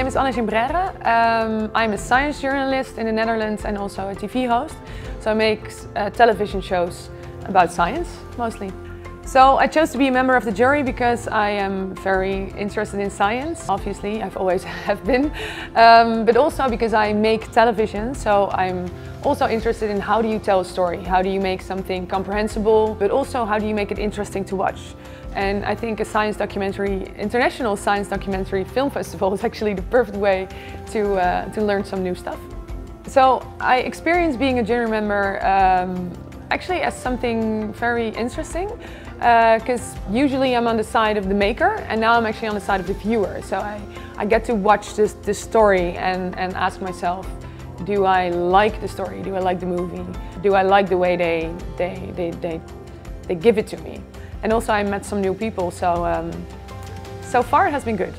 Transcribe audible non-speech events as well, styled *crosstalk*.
name is Anne Gimbrère. Um, I'm a science journalist in the Netherlands and also a TV host. So I make uh, television shows about science, mostly. So I chose to be a member of the jury because I am very interested in science. Obviously, I've always *laughs* have been, um, but also because I make television. So I'm also interested in how do you tell a story? How do you make something comprehensible, but also how do you make it interesting to watch? And I think a science documentary, international science documentary film *laughs* festival is actually the perfect way to, uh, to learn some new stuff. So I experienced being a jury member um, actually as something very interesting because uh, usually I'm on the side of the maker and now I'm actually on the side of the viewer. So I, I get to watch this, this story and, and ask myself, do I like the story? Do I like the movie? Do I like the way they, they, they, they, they give it to me? And also I met some new people, so um, so far it has been good.